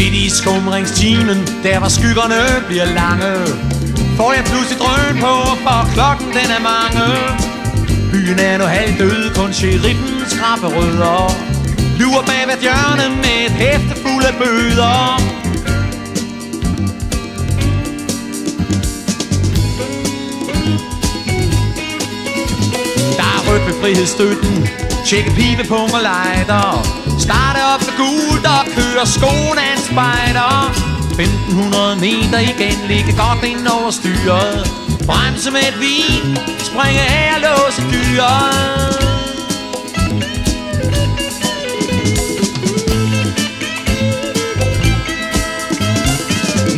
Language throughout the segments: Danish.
Midt i skumringstimen, der hvor skyggerne bliver lange Får jeg pludselig drøn på, for klokken den er mange. Byen er nu halvt død, kun sheriffen skrabbe rødder Lurer bag hvert hjørne med et hæfte fuld af bøder. Frihedsstøtten. Tjekke pibe på mig lighter. Starte op med gult og køre skoen af en spider 1500 meter igen ligge godt ind over styret. Bremse med et vin Springe af og låse dyret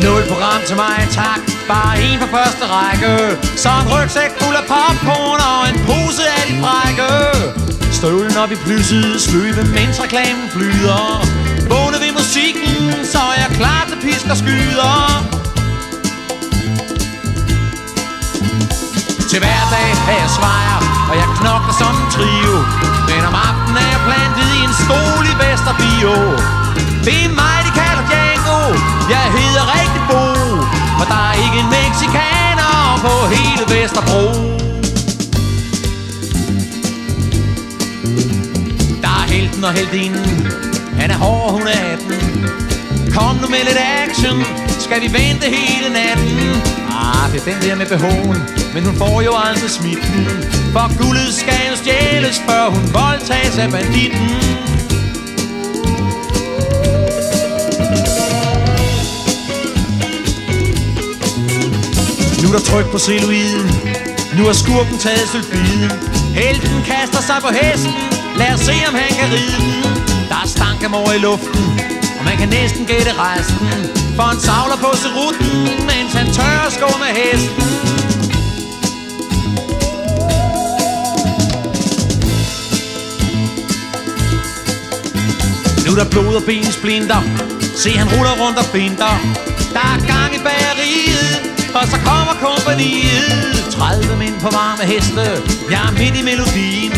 Nul program til mig, tak. Bare en på første række. Så en rygsæk fuld af popcorn Og en pose af de brække. Støvlen op i plyset Sløbe mens reklamen flyder. Vågne ved musikken Så er jeg klar til pisk og skyder. Til hverdag er jeg svejer Og jeg knokler som en trio. Men om aftenen er jeg plantet i en stol i Vesterbio. Det er mig, de kalder Django. Jeg hedder Rik Vesterbro Der er helten og heldinden Han er hård, hun er 18 Kom nu med lidt action. Skal vi vente hele natten? Ah, det er den der med behoven. Men hun får jo altså aldrig smidt For guldet skal jo stjæles Før hun voldtages af banditten. Nu er der tryk på celluiden Nu har skurken taget sulfiden Helten kaster sig på hesten. Lad os se om han kan ride den. Der er stank af mor i luften Og man kan næsten gætte resten. For han savler på serutten Mens han tørrer sko med hesten. Nu er der blod og ben splinter. Se han ruller rundt og finder. Der er gang i bageriet. Og så kommer kompaniet 30 mænd på varme heste. Jeg er midt i melodien.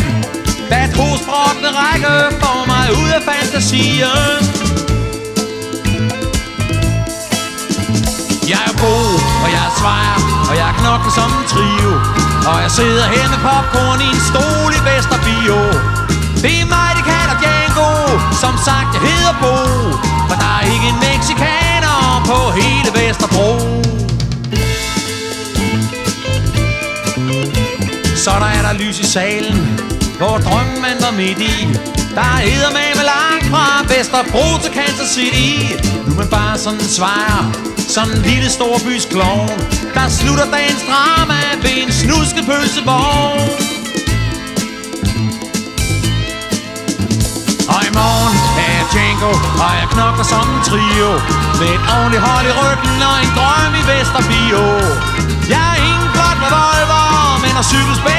Da et hosbrottende række Får mig ud af fantasien. Jeg er Bo, og jeg er svejer Og jeg er knoklet som en trio. Og jeg sidder her med popcorn i en stol i Vesterbio. Det er mig, det kalder Django. Som sagt, jeg hedder Bo. Der lys i salen Hvor drømmen man var midt i. Der er med langt fra Vesterbro til Kansas City. Nu er man bare sådan en svejer Sådan en lille storbys klovn Der slutter dagens drama ved en snusket pølsevogn Og i morgen er jeg Django Og jeg knokler som en trio Med et ordentligt hold i ryggen Og en drøm i Vesterbio Jeg er ingen blot revolver Men har cykelspil